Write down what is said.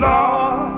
Lord.